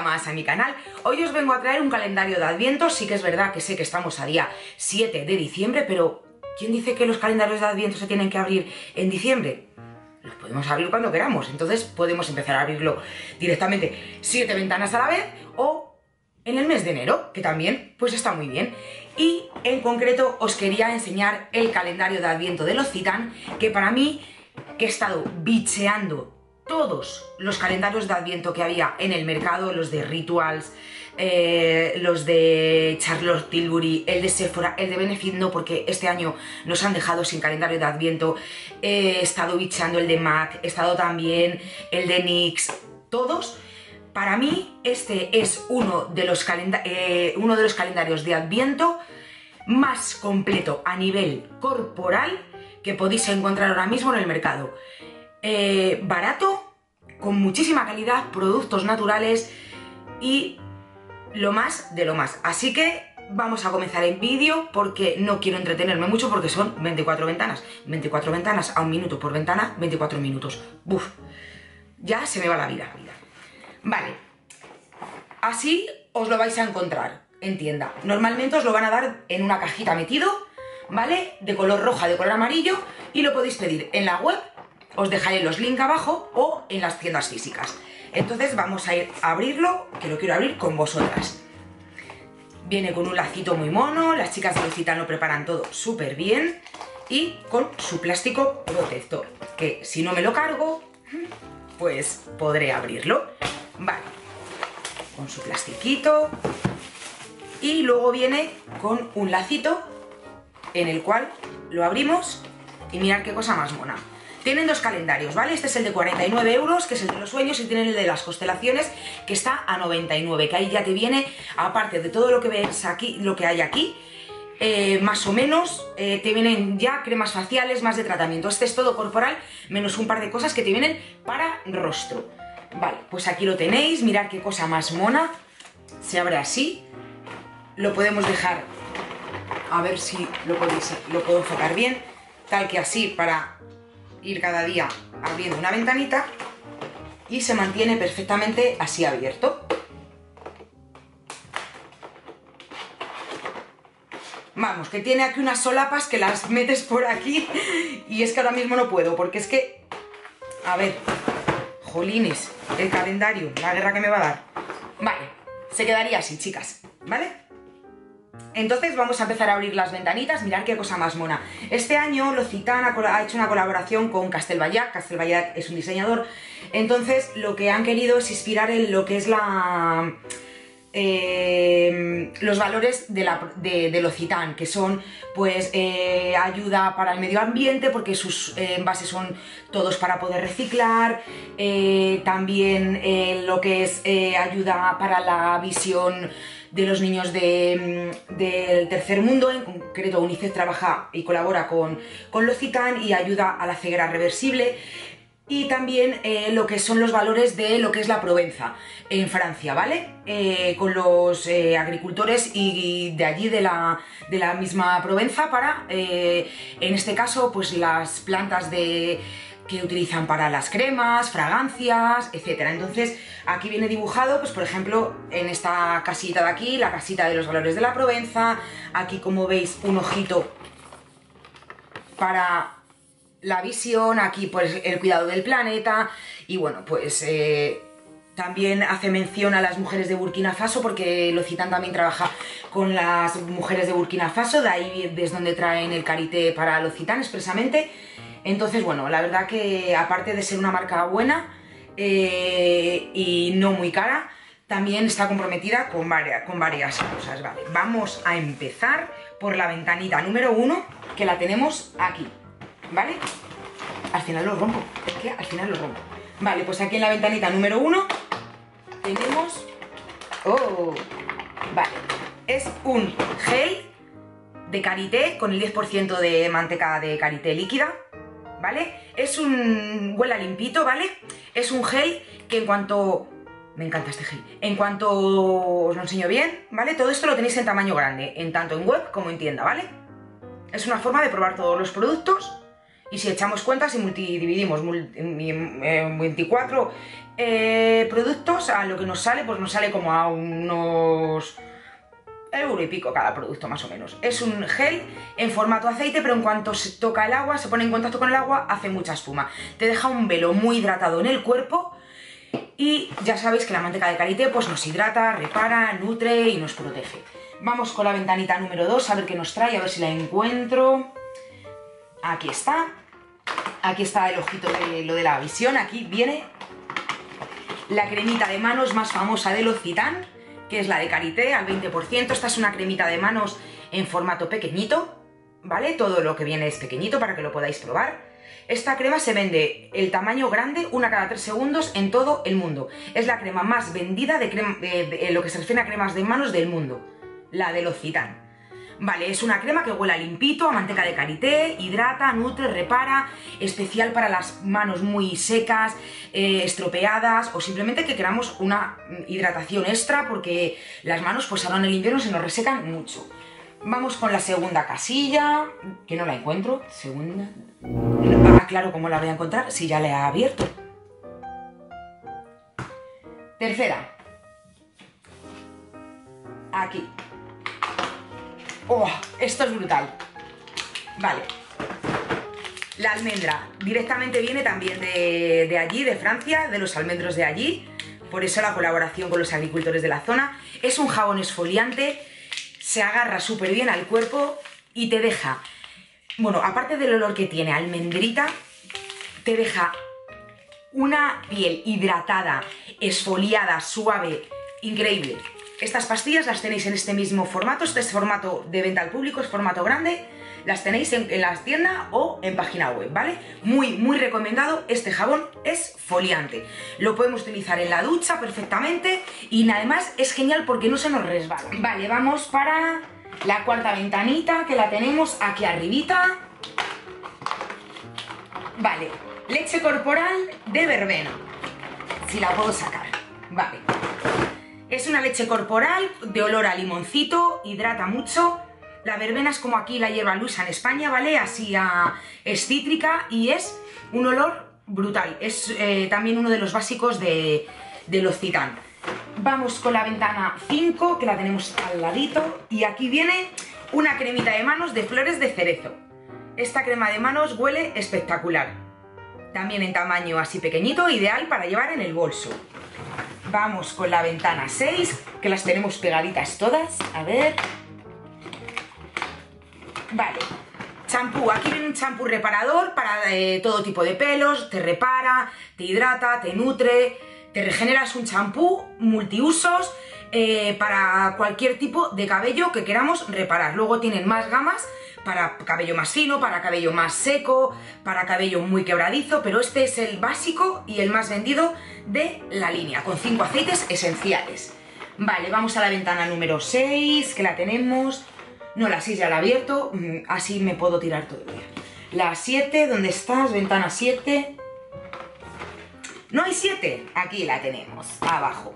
más a mi canal. Hoy os vengo a traer un calendario de Adviento, sí que es verdad que sé que estamos a día 7 de diciembre, pero ¿quién dice que los calendarios de Adviento se tienen que abrir en diciembre? Los podemos abrir cuando queramos, entonces podemos empezar a abrirlo directamente 7 ventanas a la vez o en el mes de enero, que también pues está muy bien. Y en concreto os quería enseñar el calendario de Adviento de los Citán, que para mí, que he estado bicheando todos los calendarios de Adviento que había en el mercado, los de Rituals, eh, los de Charlotte Tilbury, el de Sephora, el de Benefit no, porque este año nos han dejado sin calendario de Adviento. He estado bicheando el de MAC, he estado también el de NYX, todos. Para mí, este es uno de los, eh, uno de los calendarios de Adviento más completo a nivel corporal que podéis encontrar ahora mismo en el mercado. Eh, barato, con muchísima calidad, productos naturales y lo más de lo más. Así que vamos a comenzar en vídeo porque no quiero entretenerme mucho porque son 24 ventanas. 24 ventanas a un minuto por ventana, 24 minutos. Buf, ya se me va la vida. Vale, así os lo vais a encontrar en tienda. Normalmente os lo van a dar en una cajita metido, ¿vale? De color roja, de color amarillo y lo podéis pedir en la web os dejaré los links abajo o en las tiendas físicas. Entonces vamos a ir a abrirlo, que lo quiero abrir con vosotras. Viene con un lacito muy mono, las chicas de Lucita lo preparan todo súper bien y con su plástico protector, que si no me lo cargo, pues podré abrirlo. Vale, con su plastiquito y luego viene con un lacito en el cual lo abrimos y mirad qué cosa más mona. Tienen dos calendarios, ¿vale? Este es el de 49 euros, que es el de los sueños, y tienen el de las constelaciones, que está a 99, que ahí ya te viene, aparte de todo lo que ves aquí, lo que hay aquí, eh, más o menos, eh, te vienen ya cremas faciales, más de tratamiento. Este es todo corporal, menos un par de cosas que te vienen para rostro. Vale, pues aquí lo tenéis, mirad qué cosa más mona. Se abre así. Lo podemos dejar, a ver si lo, podéis, lo puedo enfocar bien, tal que así para ir cada día abriendo una ventanita y se mantiene perfectamente así abierto. Vamos, que tiene aquí unas solapas que las metes por aquí y es que ahora mismo no puedo, porque es que... A ver, jolines, el calendario, la guerra que me va a dar. Vale, se quedaría así, chicas, ¿vale? Entonces vamos a empezar a abrir las ventanitas, mirar qué cosa más mona. Este año Locitan ha hecho una colaboración con Castelbayac, Castelbayac es un diseñador, entonces lo que han querido es inspirar en lo que es la... Eh, los valores de, la, de, que son pues eh, ayuda para el medio ambiente porque sus eh, envases son todos para poder reciclar, también lo que es ayuda para la visión de los niños del tercer mundo, en concreto UNICEF trabaja y colabora con, con Locitan y ayuda a la ceguera reversible y también eh, lo que son los valores de lo que es la Provenza en Francia, ¿vale? Eh, con los eh, agricultores y de allí de la, de la misma Provenza para, en este caso, pues las plantas de que utilizan para las cremas, fragancias, etc. Entonces aquí viene dibujado, pues por ejemplo, en esta casita de aquí, la casita de los valores de la Provenza, aquí como veis un ojito para la visión, aquí pues el cuidado del planeta y bueno, pues... Eh, también hace mención a las mujeres de Burkina Faso porque Locitan también trabaja con las mujeres de Burkina Faso, de ahí es donde traen el karité para Locitan expresamente. Entonces, bueno, la verdad que aparte de ser una marca buena eh, y no muy cara, también está comprometida con varias, con varias cosas, ¿vale? Vamos a empezar por la ventanita número uno, que la tenemos aquí, ¿vale? Al final lo rompo, es que al final lo rompo. Vale, pues aquí en la ventanita número uno tenemos... ¡Oh! Vale, es un gel de karité con el 10% de manteca de karité líquida, ¿vale? Es un... huela limpito, ¿vale? Es un gel que en cuanto... Me encanta este gel. En cuanto os lo enseño bien, ¿vale? Todo esto lo tenéis en tamaño grande, en tanto en web como en tienda, ¿vale? Es una forma de probar todos los productos y si echamos cuentas y multidividimos en 24 eh, productos, a lo que nos sale, pues nos sale como a unos euro y pico cada producto más o menos. Es un gel en formato aceite, pero en cuanto se toca el agua, se pone en contacto con el agua, hace mucha espuma. Te deja un velo muy hidratado en el cuerpo y ya sabéis que la manteca de karité pues nos hidrata, repara, nutre y nos protege. Vamos con la ventanita número 2 a ver qué nos trae, a ver si la encuentro. Aquí está. Aquí está el ojito de lo de la visión. Aquí viene la cremita de manos más famosa de L'Occitane, que es la de Karité al 20%. Esta es una cremita de manos en formato pequeñito, ¿vale? Todo lo que viene es pequeñito para que lo podáis probar. Esta crema se vende el tamaño grande una cada 3 segundos en todo el mundo. Es la crema más vendida de, lo que se refiere a cremas de manos del mundo. La de L'Occitane. Vale, es una crema que huele a limpito, a manteca de karité, hidrata, nutre, repara, especial para las manos muy secas, eh, estropeadas o simplemente que queramos una hidratación extra porque las manos pues ahora en el invierno se nos resecan mucho. Vamos con la segunda casilla, que no la encuentro. Segunda, Ah, claro, ¿cómo la voy a encontrar si ya le he abierto? Tercera. Aquí. ¡Oh! Esto es brutal. Vale. La almendra directamente viene también de, de allí, de Francia, de los almendros de allí. Por eso la colaboración con los agricultores de la zona. Es un jabón esfoliante, se agarra súper bien al cuerpo y te deja bueno, aparte del olor que tiene almendrita, te deja una piel hidratada, esfoliada, suave, increíble. Estas pastillas las tenéis en este mismo formato, este es formato de venta al público, es formato grande, las tenéis en, las tiendas o en página web, ¿vale? Muy, muy recomendado, este jabón es foliante. Lo podemos utilizar en la ducha perfectamente y además es genial porque no se nos resbala. Vale, vamos para la cuarta ventanita que la tenemos aquí arribita. Vale, leche corporal de verbena. Si la puedo sacar. Vale. Es una leche corporal de olor a limoncito, hidrata mucho. La verbena es como aquí la hierba luisa en España, ¿vale? Así es cítrica y es un olor brutal. Es eh, también uno de los básicos de, de los citán. Vamos con la ventana 5, que la tenemos al ladito. Y aquí viene una cremita de manos de flores de cerezo. Esta crema de manos huele espectacular. También en tamaño así pequeñito, ideal para llevar en el bolso. Vamos con la ventana 6, que las tenemos pegaditas todas. A ver... Vale. Champú. Aquí viene un champú reparador para eh, todo tipo de pelos. Te repara, te hidrata, te nutre te regeneras un champú multiusos eh, para cualquier tipo de cabello que queramos reparar. Luego tienen más gamas para cabello más fino, para cabello más seco, para cabello muy quebradizo, pero este es el básico y el más vendido de la línea, con cinco aceites esenciales. Vale, vamos a la ventana número 6, que la tenemos... No, la 6 ya la he abierto, mm, así me puedo tirar todo el día. La 7, ¿dónde estás? Ventana 7... ¿No hay 7? Aquí la tenemos, abajo.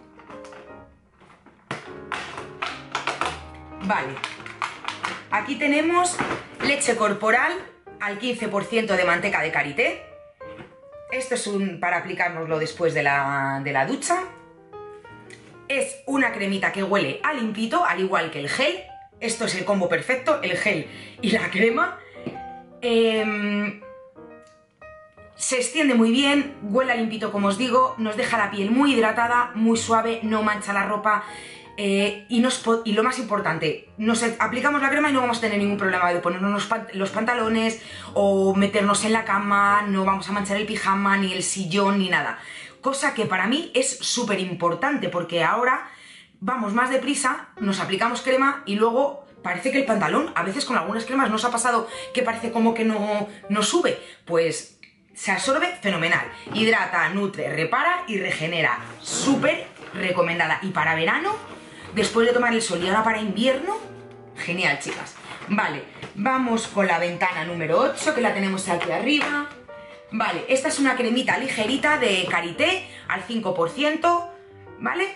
Vale. Aquí tenemos leche corporal al 15% de manteca de karité. Esto es un para aplicárnoslo después de la, de la ducha. Es una cremita que huele a limpito, al igual que el gel. Esto es el combo perfecto, el gel y la crema. Eh, se extiende muy bien, huele limpito como os digo, nos deja la piel muy hidratada, muy suave, no mancha la ropa eh, y, lo más importante, nos aplicamos la crema y no vamos a tener ningún problema de ponernos los pantalones o meternos en la cama, no vamos a manchar el pijama, ni el sillón, ni nada. Cosa que para mí es súper importante porque ahora vamos más deprisa, nos aplicamos crema y luego parece que el pantalón, a veces con algunas cremas nos ha pasado que parece como que no, no sube. Pues se absorbe fenomenal. Hidrata, nutre, repara y regenera. Súper recomendada. Y para verano, después de tomar el sol y ahora para invierno, genial, chicas. Vale, vamos con la ventana número 8, que la tenemos aquí arriba. Vale, esta es una cremita ligerita de Karité al 5%, ¿vale?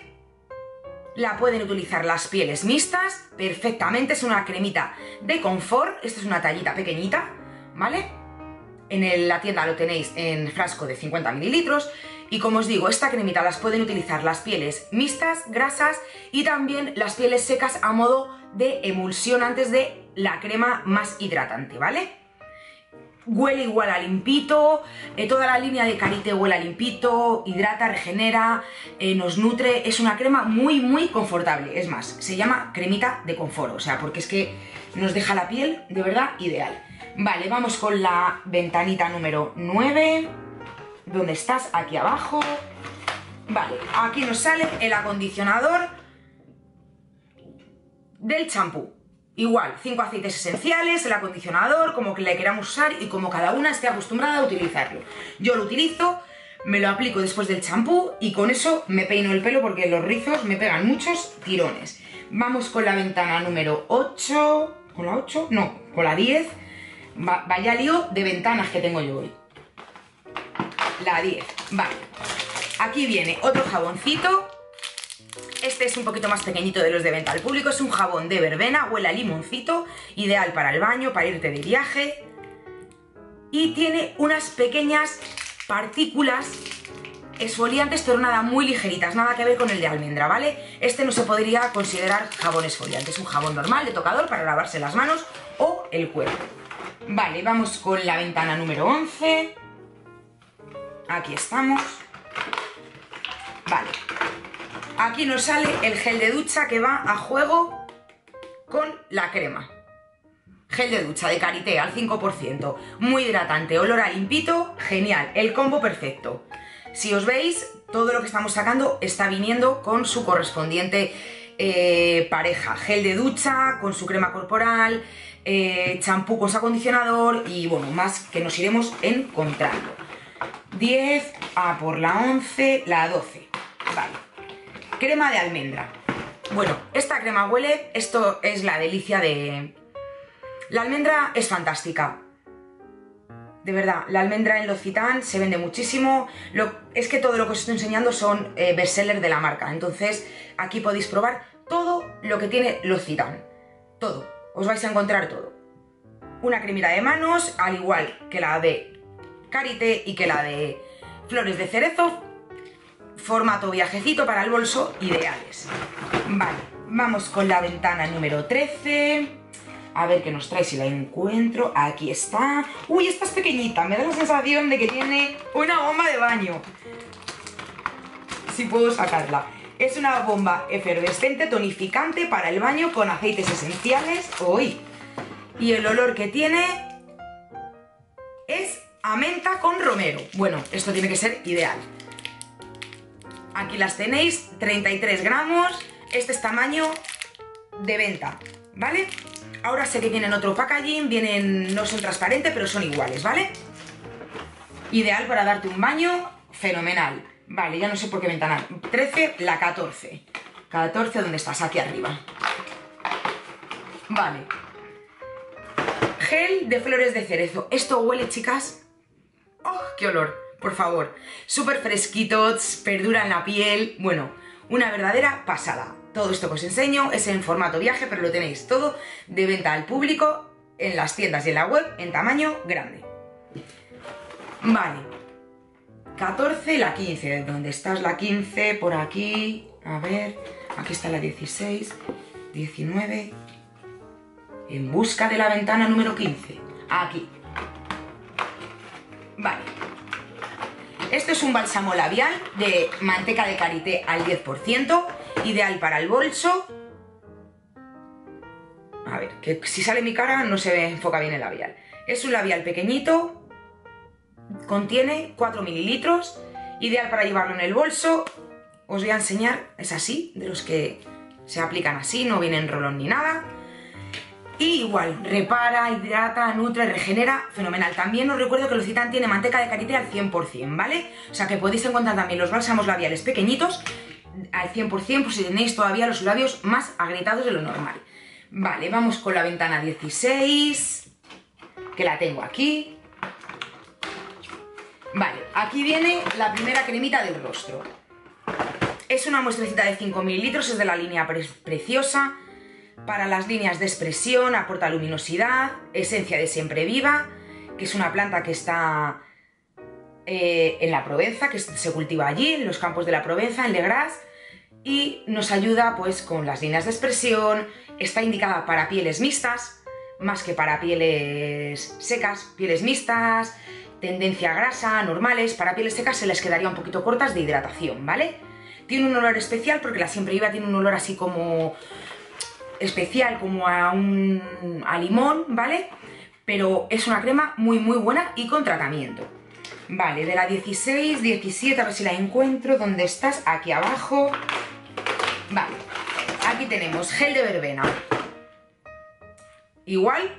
La pueden utilizar las pieles mixtas perfectamente, es una cremita de confort, esta es una tallita pequeñita, ¿vale? En la tienda lo tenéis en frasco de 50 mililitros Y como os digo, esta cremita las pueden utilizar las pieles mixtas, grasas y también las pieles secas a modo de emulsión antes de la crema más hidratante, ¿vale? Huele igual a limpito, eh, toda la línea de Carite huele a limpito, hidrata, regenera, eh, nos nutre, es una crema muy muy confortable, es más, se llama cremita de confort, o sea, porque es que nos deja la piel de verdad ideal. Vale, vamos con la ventanita número 9, ¿dónde estás? Aquí abajo. Vale, aquí nos sale el acondicionador del champú. Igual, cinco aceites esenciales, el acondicionador, como que le queramos usar y como cada una esté acostumbrada a utilizarlo. Yo lo utilizo, me lo aplico después del champú y con eso me peino el pelo porque los rizos me pegan muchos tirones. Vamos con la ventana número 8, ¿con la 8? No, con la 10. vaya lío de ventanas que tengo yo hoy. La 10, vale. Aquí viene otro jaboncito este es un poquito más pequeñito de los de venta al público, es un jabón de verbena, huele a limoncito, ideal para el baño, para irte de viaje. Y tiene unas pequeñas partículas esfoliantes, pero nada, muy ligeritas, nada que ver con el de almendra, ¿vale? Este no se podría considerar jabón esfoliante, es un jabón normal de tocador para lavarse las manos o el cuerpo. Vale, vamos con la ventana número 11. Aquí estamos. Vale, Aquí nos sale el gel de ducha que va a juego con la crema. Gel de ducha de Carité al 5%, muy hidratante, olor a limpito, genial, el combo perfecto. Si os veis, todo lo que estamos sacando está viniendo con su correspondiente eh, pareja. Gel de ducha con su crema corporal, eh, champú con su acondicionador y bueno, más que nos iremos encontrando. 10 a por la 11, la 12. Vale. Crema de almendra. Bueno, esta crema huele, esto es la delicia de... La almendra es fantástica. De verdad, la almendra en L'Occitane se vende muchísimo. Es que todo lo que os estoy enseñando son eh, bestsellers de la marca. Entonces, aquí podéis probar todo lo que tiene L'Occitane. Todo. Os vais a encontrar todo. Una cremita de manos, al igual que la de Carité y que la de Flores de Cerezo, formato viajecito para el bolso ideales. Vale, vamos con la ventana número 13. A ver qué nos trae si la encuentro. Aquí está. Uy, esta es pequeñita. Me da la sensación de que tiene una bomba de baño. Si puedo sacarla. Es una bomba efervescente tonificante para el baño con aceites esenciales. Uy. Y el olor que tiene es a menta con romero. Bueno, esto tiene que ser ideal. Aquí las tenéis, 33 gramos, este es tamaño de venta, ¿vale? Ahora sé que vienen otro packaging, vienen, no son transparentes, pero son iguales, ¿vale? Ideal para darte un baño, fenomenal. Vale, ya no sé por qué ventana. 13, la 14. 14, ¿dónde estás? Aquí arriba. Vale. Gel de flores de cerezo. Esto huele, chicas. ¡Oh, qué olor! por favor. Súper fresquitos, perduran la piel, bueno, una verdadera pasada. Todo esto que os enseño es en formato viaje, pero lo tenéis todo de venta al público en las tiendas y en la web en tamaño grande. Vale. 14, la 15. ¿Dónde estás la 15? Por aquí. A ver. Aquí está la 16. 19. En busca de la ventana número 15. Aquí. Vale. Esto es un bálsamo labial de manteca de karité al 10%, ideal para el bolso. A ver, que si sale mi cara no se enfoca bien el labial. Es un labial pequeñito, contiene 4 mililitros, ideal para llevarlo en el bolso. Os voy a enseñar, es así, de los que se aplican así, no vienen rolón ni nada. Y igual, repara, hidrata, nutre, regenera, fenomenal. También os recuerdo que Lucitan tiene manteca de karité al 100%, ¿vale? O sea que podéis encontrar también los bálsamos labiales pequeñitos al 100% por si tenéis todavía los labios más agrietados de lo normal. Vale, vamos con la ventana 16, que la tengo aquí. Vale, aquí viene la primera cremita del rostro. Es una muestrecita de 5 mililitros, es de la línea Preciosa para las líneas de expresión, aporta luminosidad, esencia de siempre viva, que es una planta que está eh, en la Provenza, que se cultiva allí, en los campos de la Provenza, en Legras, y nos ayuda pues con las líneas de expresión, está indicada para pieles mixtas, más que para pieles secas, pieles mixtas, tendencia grasa, normales, para pieles secas se les quedaría un poquito cortas de hidratación, ¿vale? Tiene un olor especial porque la siempre iba tiene un olor así como especial, como a un a limón, ¿vale? Pero es una crema muy muy buena y con tratamiento. Vale, de la 16, 17, a ver si la encuentro, ¿dónde estás? Aquí abajo. Vale, aquí tenemos gel de verbena. Igual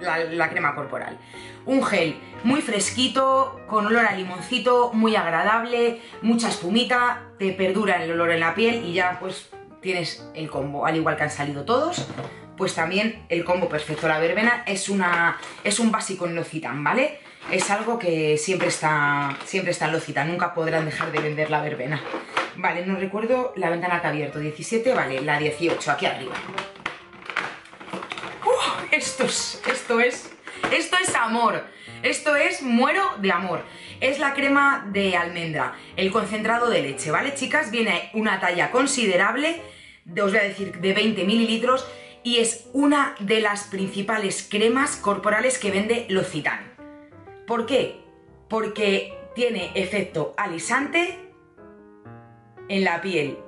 la, crema corporal. Un gel muy fresquito, con olor a limoncito, muy agradable, mucha espumita, te perdura el olor en la piel y ya pues tienes el combo, al igual que han salido todos, pues también el combo perfecto. La verbena es, una, es un básico en Locitan, ¿vale? Es algo que siempre está, siempre está en Locitan, nunca podrán dejar de vender la verbena. Vale, no recuerdo la ventana que ha abierto, 17, vale, la 18, aquí arriba. esto es, esto es, esto es amor, esto es muero de amor. Es la crema de almendra, el concentrado de leche, ¿vale, chicas? Viene una talla considerable, os voy a decir, de 20 mililitros, y es una de las principales cremas corporales que vende L'Occitane. ¿Por qué? Porque tiene efecto alisante, en la piel,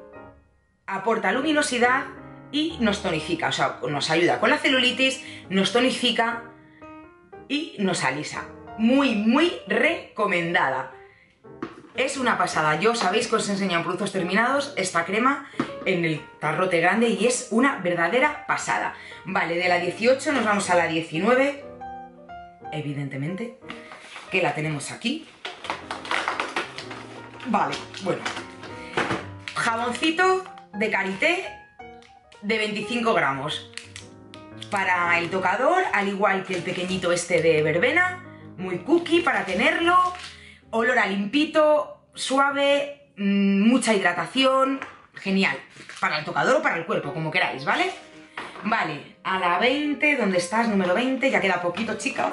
aporta luminosidad y nos tonifica, o sea, nos ayuda con la celulitis, nos tonifica y nos alisa. Muy, muy recomendada. Es una pasada. Yo sabéis que os enseñan productos terminados esta crema en el tarrote grande y es una verdadera pasada. Vale, de la 18 nos vamos a la 19, evidentemente, que la tenemos aquí. Vale, bueno, Jaboncito de karité de 25 gramos. Para el tocador, al igual que el pequeñito este de verbena, muy cookie para tenerlo. Olor a limpito, suave, mm, mucha hidratación, genial. Para el tocador o para el cuerpo, como queráis, ¿vale? Vale, a la 20, ¿dónde estás? Número 20, ya queda poquito, chicos.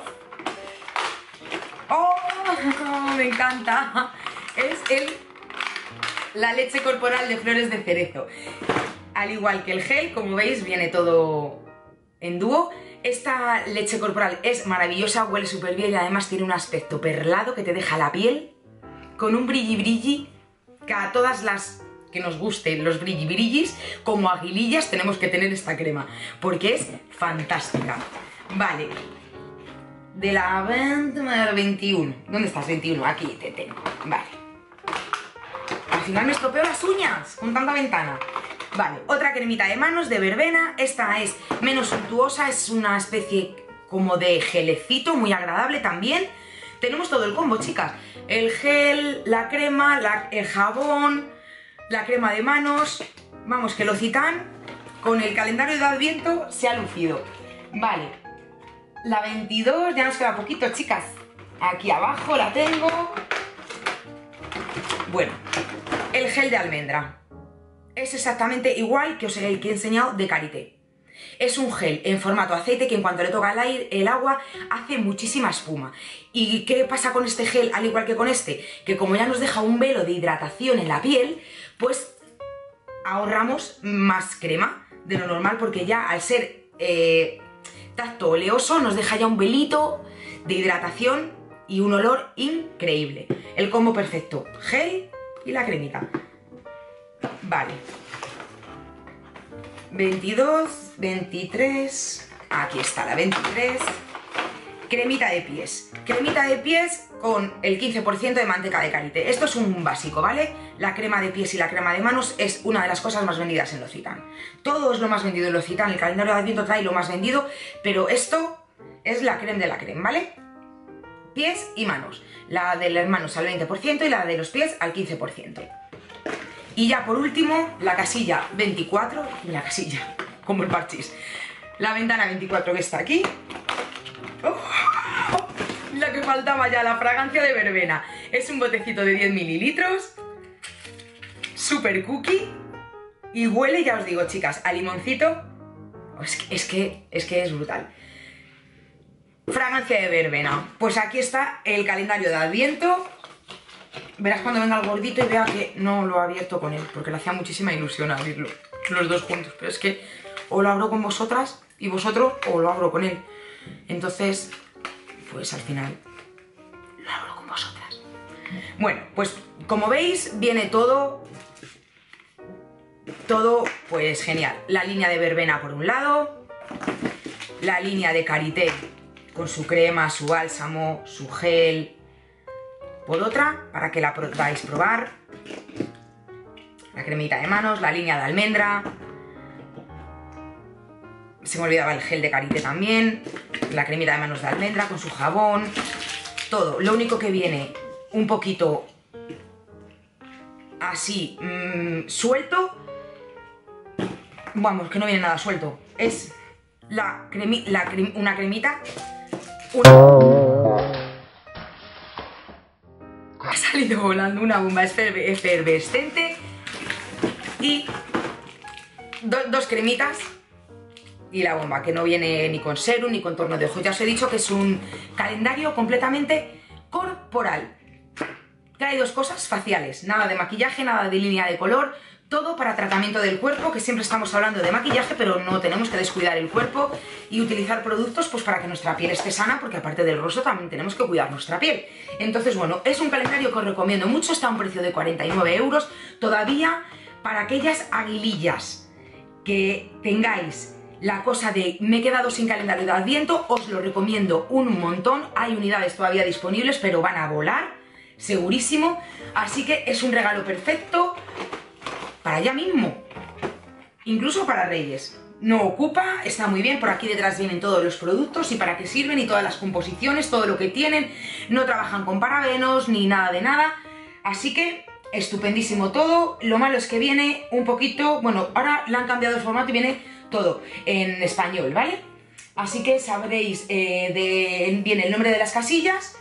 ¡Oh! Me encanta. Es el la leche corporal de flores de cerezo. Al igual que el gel, como veis, viene todo en dúo. Esta leche corporal es maravillosa, huele súper bien y además tiene un aspecto perlado que te deja la piel con un brilli brilli que a todas las que nos gusten los brilli brillis, como aguilillas tenemos que tener esta crema, porque es fantástica. Vale, de la 21, ¿dónde estás 21? Aquí te tengo, vale al final me estropeo las uñas con tanta ventana. Vale, otra cremita de manos de verbena. Esta es menos suntuosa, es una especie como de gelecito, muy agradable también. Tenemos todo el combo, chicas. El gel, la crema, el jabón, la crema de manos. Vamos, que lo citan con el calendario de Adviento se ha lucido. Vale, la 22, ya nos queda poquito, chicas. Aquí abajo la tengo. Bueno, el gel de almendra. Es exactamente igual que os he, enseñado de Karité. Es un gel en formato aceite que en cuanto le toca el, aire, el agua hace muchísima espuma. ¿Y qué pasa con este gel al igual que con este? Que como ya nos deja un velo de hidratación en la piel, pues ahorramos más crema de lo normal porque ya al ser eh, tacto oleoso nos deja ya un velito de hidratación y un olor increíble. El combo perfecto, gel y la cremita. Vale. 22, 23, aquí está la 23. Cremita de pies. Cremita de pies con el 15% de manteca de karité. Esto es un básico, ¿vale? La crema de pies y la crema de manos es una de las cosas más vendidas en Locitan. Todo es lo más vendido en Locitan. El calendario de Adviento trae lo más vendido, pero esto es la crema de la crema, ¿vale? pies y manos. La de las manos al 20% y la de los pies al 15%. Y ya por último, la casilla 24, la casilla, como el parchís. La ventana 24 que está aquí. ¡Oh! La que faltaba ya, la fragancia de verbena. Es un botecito de 10 mililitros. Super cookie. Y huele, ya os digo, chicas, a limoncito. Es es que, es, que es brutal. Fragancia de verbena. Pues aquí está el calendario de Adviento. Verás cuando venga el gordito y vea que no lo ha abierto con él, porque le hacía muchísima ilusión abrirlo, los dos juntos. Pero es que o lo abro con vosotras y vosotros, o lo abro con él. Entonces, pues al final lo abro con vosotras. Bueno, pues como veis, viene todo, todo pues genial. La línea de verbena por un lado, la línea de karité con su crema, su bálsamo, su gel, por otra, para que la podáis probar. La cremita de manos, la línea de almendra. Se me olvidaba el gel de karité también. La cremita de manos de almendra con su jabón. Todo. Lo único que viene un poquito así mmm, suelto. Vamos, que no viene nada suelto. Es la, cremi la una cremita. Una salido volando una bomba efervescente y dos cremitas y la bomba, que no viene ni con serum ni con torno de ojos. Ya os he dicho que es un calendario completamente corporal. hay dos cosas faciales, nada de maquillaje, nada de línea de color, todo para tratamiento del cuerpo, que siempre estamos hablando de maquillaje, pero no tenemos que descuidar el cuerpo y utilizar productos pues para que nuestra piel esté sana, porque aparte del rostro también tenemos que cuidar nuestra piel. Entonces, bueno, es un calendario que os recomiendo mucho, está a un precio de 49 euros, todavía para aquellas aguilillas que tengáis la cosa de me he quedado sin calendario de adviento, os lo recomiendo un montón, hay unidades todavía disponibles, pero van a volar, segurísimo, así que es un regalo perfecto para allá mismo. Incluso para Reyes. No ocupa, está muy bien, por aquí detrás vienen todos los productos y para qué sirven y todas las composiciones, todo lo que tienen. No trabajan con parabenos ni nada de nada. Así que estupendísimo todo. Lo malo es que viene un poquito, bueno, ahora le han cambiado el formato y viene todo en español, ¿vale? Así que sabréis, eh, de, viene el nombre de las casillas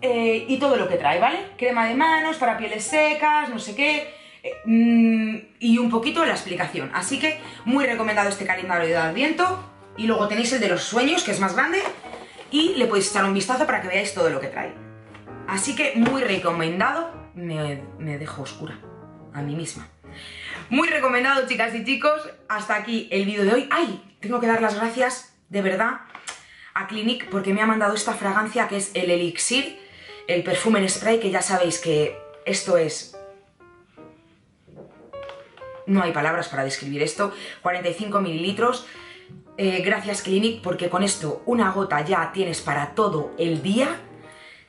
eh, y todo lo que trae, ¿vale? Crema de manos para pieles secas, no sé qué y un poquito la explicación. Así que muy recomendado este calendario de Adviento. Y luego tenéis el de los sueños, que es más grande, y le podéis echar un vistazo para que veáis todo lo que trae. Así que muy recomendado, me, me dejo oscura a mí misma. Muy recomendado, chicas y chicos. Hasta aquí el vídeo de hoy. ¡Ay! Tengo que dar las gracias, de verdad, a Clinique porque me ha mandado esta fragancia que es el Elixir, el perfume en spray, que ya sabéis que esto es no hay palabras para describir esto, 45 mililitros, eh, gracias Clinic porque con esto una gota ya tienes para todo el día,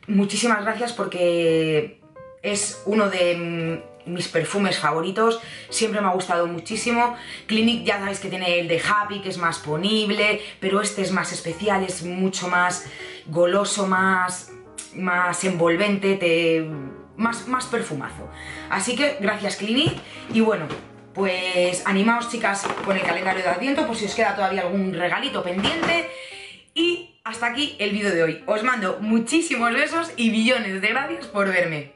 muchísimas gracias porque es uno de mis perfumes favoritos, siempre me ha gustado muchísimo. Clinic ya sabéis que tiene el de Happy, que es más ponible, pero este es más especial, es mucho más goloso, más, más envolvente, te, más, más perfumazo. Así que gracias Clinic y bueno, pues animaos chicas con el calendario de Adviento por si os queda todavía algún regalito pendiente. Y hasta aquí el vídeo de hoy. Os mando muchísimos besos y billones de gracias por verme.